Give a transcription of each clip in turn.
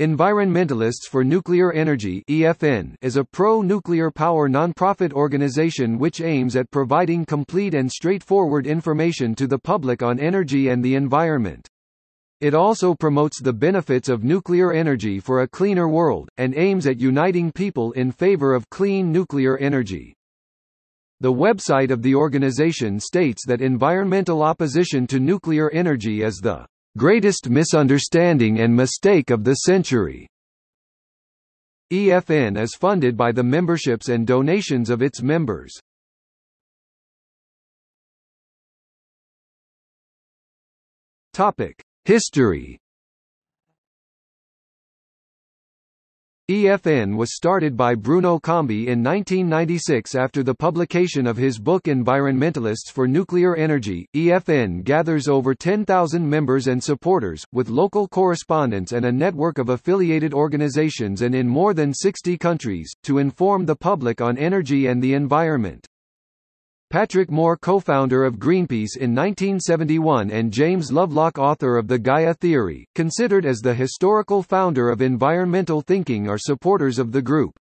Environmentalists for Nuclear Energy (EFN) is a pro-nuclear power nonprofit organization which aims at providing complete and straightforward information to the public on energy and the environment. It also promotes the benefits of nuclear energy for a cleaner world, and aims at uniting people in favor of clean nuclear energy. The website of the organization states that environmental opposition to nuclear energy is the greatest misunderstanding and mistake of the century. EFN is funded by the memberships and donations of its members. Topic: History EFN was started by Bruno Comby in 1996 after the publication of his book Environmentalists for Nuclear Energy. EFN gathers over 10,000 members and supporters, with local correspondents and a network of affiliated organizations and in more than 60 countries, to inform the public on energy and the environment. Patrick Moore co-founder of Greenpeace in 1971 and James Lovelock author of the Gaia Theory, considered as the historical founder of environmental thinking are supporters of the group.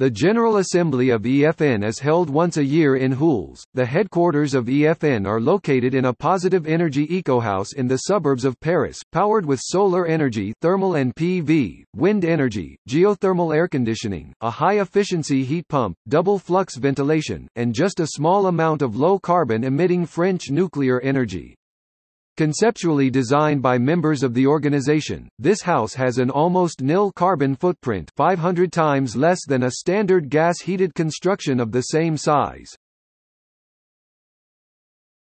The General Assembly of EFN is held once a year in Hools. The headquarters of EFN are located in a positive energy ecohouse in the suburbs of Paris, powered with solar energy, thermal and PV, wind energy, geothermal air conditioning, a high-efficiency heat pump, double flux ventilation, and just a small amount of low-carbon emitting French nuclear energy. Conceptually designed by members of the organization, this house has an almost nil carbon footprint 500 times less than a standard gas-heated construction of the same size.